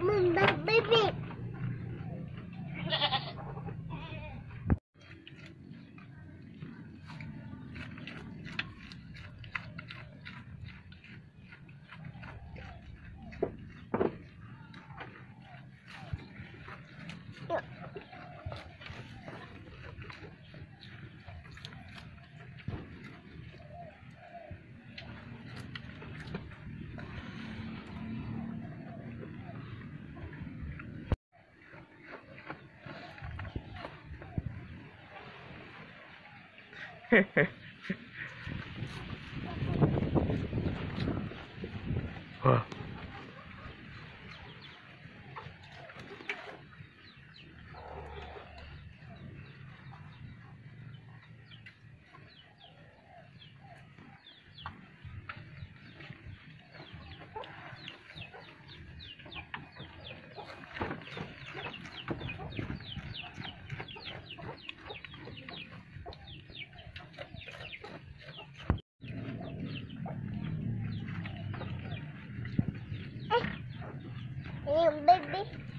Mom, baby. Huh. Hey, baby.